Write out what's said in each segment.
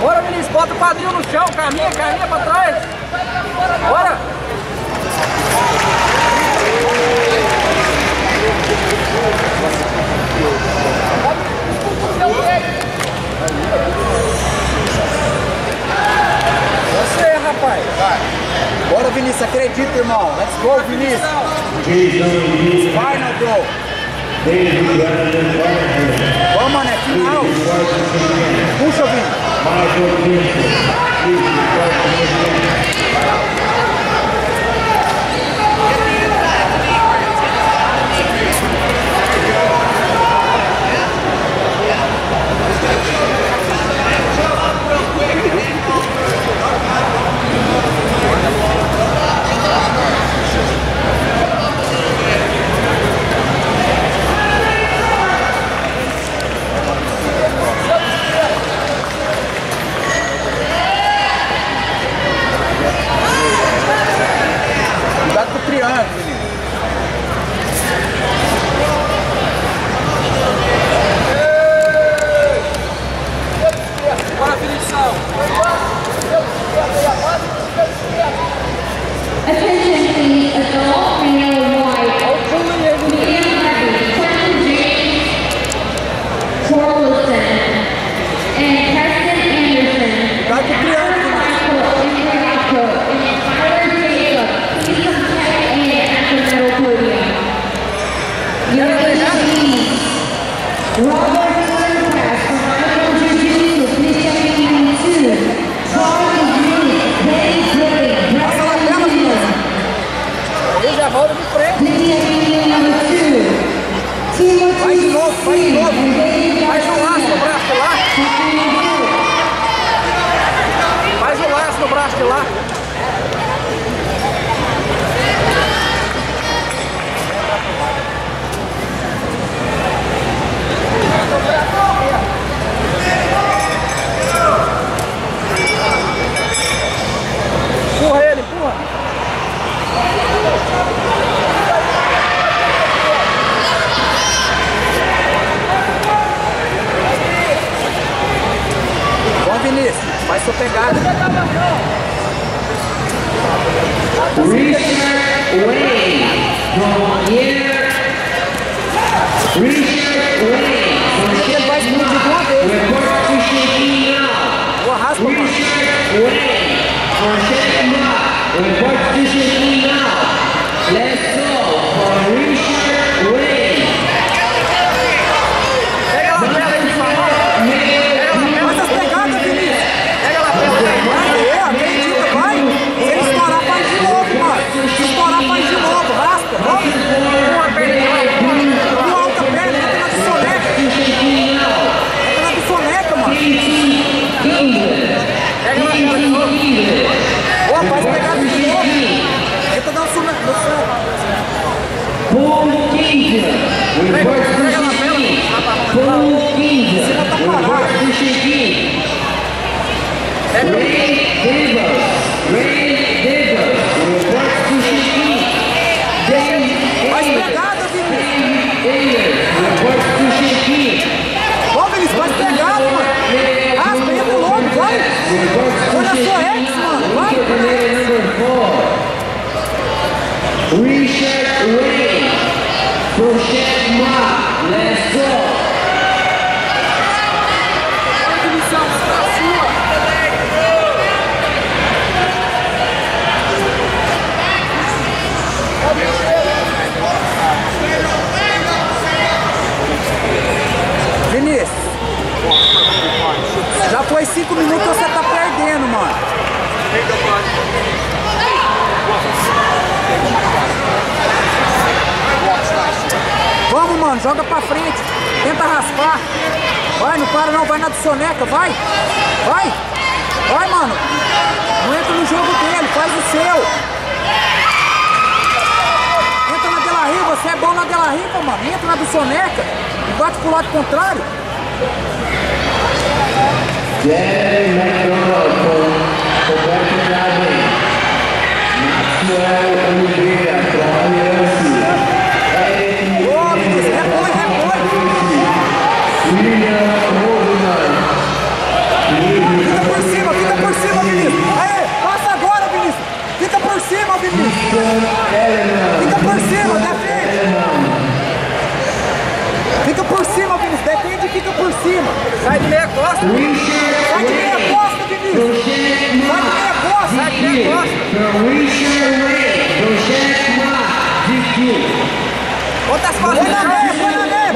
Bora, meninos, bota o quadril no chão, caminha, caminha pra trás. Bora! Gol Vinícius. Final, bro. Vamos, mané, final. Puxa, Vinícius. sua pegada. Richard Wayne from here. Richard Wayne from Chile. Vai de uma vez. Report to Chiquinha. Boa raspa, Richard Wayne from here. Let's go for Richard Você não tá parado. Lei, mano. Joga pra frente. Tenta raspar. Vai, não para não. Vai na do soneca. Vai. Vai. Vai, mano. Não entra no jogo dele. Faz o seu. Entra na Dela Riva. Você é bom na Dela Riva, mano. Entra na do soneca. E bate pro lado contrário. Yeah, Sai de meia Vinícius! Sai de meia costa! De meia costa! Bota as na meia, põe na meia!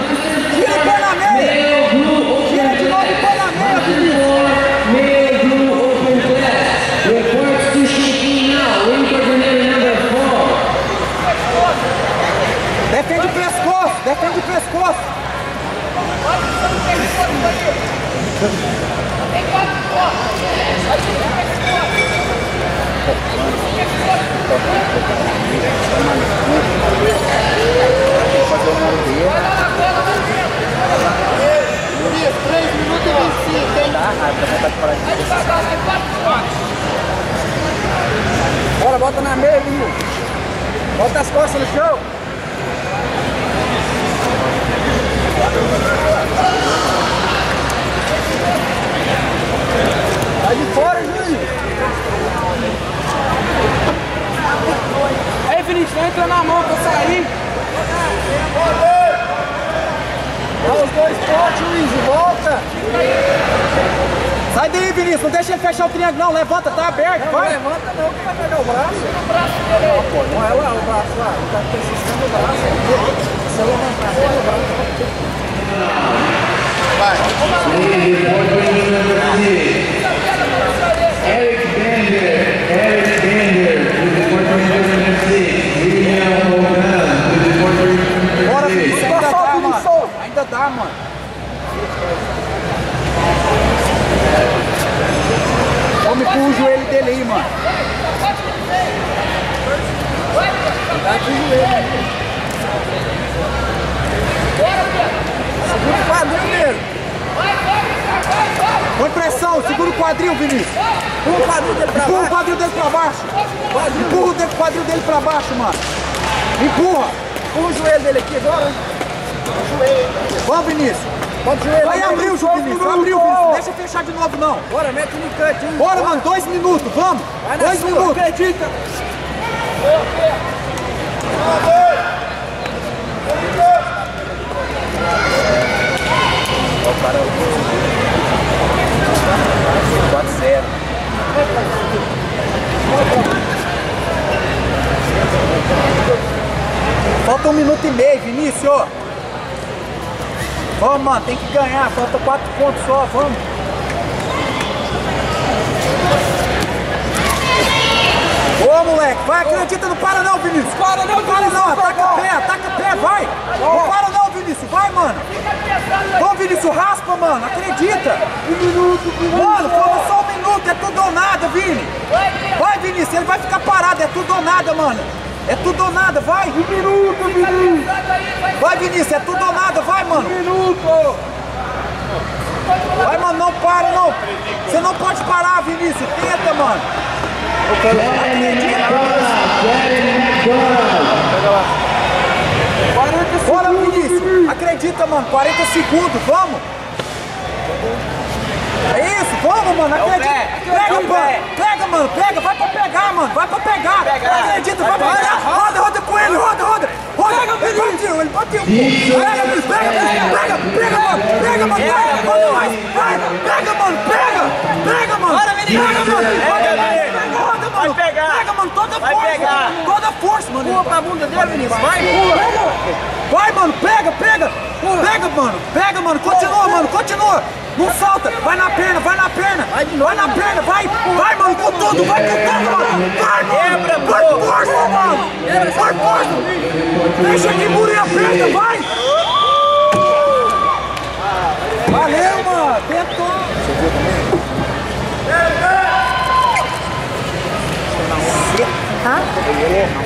Tira o pé na meia! De novo e na meia, Vinícius! Defende o pescoço, defende o pescoço. Bora, bota na meia, menino. Bota as costas no chão. Vai de fora, Juninho. Aí, Vinícius, entra na mão pra sair. Dá os dois pontos, Luiz, volta. Sai daí, Vinícius, não deixa ele fechar o triângulo, não. Levanta, tá aberto, Não vai. levanta não, que vai pegar o braço. Não, pô, não é lá o braço lá. Tá persistendo o braço. Se eu levantar, é o braço. Empurra o joelho dele aí, mano. Segura o quadril dele. Põe pressão, segura o quadril, Vinícius. Pula o quadril dele pra Empurra o baixo. quadril dele pra baixo. Empurra o quadril dele pra baixo, mano. Empurra. Pula o joelho dele aqui agora. Vamos, Vinícius. O joelho Vai aí. abrir o jogo, Vinícius. Abriu, Vinícius. Deixa fechar de novo, não. Bora, mete no cantinho. Bora, mano. Dois minutos, vamos. Vai Dois sua, minutos. acredita. Falta um minuto e meio, Vinícius. Vamos, mano. Tem que ganhar. Falta quatro pontos só. Vamos. Ô, moleque. Vai, acredita. Não para não, Vinícius. Para não, Para Vinícius, não. vai, Ataca o pé. Ataca o pé. Vai. Não para não, Vinícius. Vai, mano. Vamos, Vinícius. Raspa, mano. Acredita. Um minuto, Mano, falta só um minuto. É tudo ou nada, Vini. Vai, Vinícius. Ele vai ficar parado. É tudo ou nada, mano. É tudo ou nada. Vai. Um minuto, Vinícius. Vai, Vinícius. É tudo ou nada. Vai, mano. Minuto. Vai, mano. Não para, não. Você não pode parar, Vinícius. Tenta, mano. Bora, Vinícius. Acredita, mano. 40 segundos. Vamos. É vamos, mano. Acredita. pé, Pega, é mano. pé. Pega, mano. Pega. Vai pra pegar, mano. Vai pra pegar. Acredita, vai pra pegar. Roda, roda com ele. Roda, roda. Roda. Ele bateu, ele bateu. Pega. Pega, pega, pega, mano. Pega, mano. Pega, mano. Vai, vai. Pega, mano. Pega. Pega, mano. Bora, Vinícius. Pega, mano. Pega, Roda, Vinícius. pega, roda, mano. Vai pegar. Pega, mano. Toda Vai pegar. Toda força, mano. Pula pra bunda dele, Vinícius. Vai, pula. Vai, mano, pega, pega! Pega, mano, pega, mano, continua, mano, continua! Não salta, vai na perna, vai na perna! Vai de novo, vai na perna, vai! Vai, mano, com tudo, vai com tudo, mano! Vai, mano! Quebra, Vai força, mano! Vai força! Deixa que murinha aperta, vai! 啊，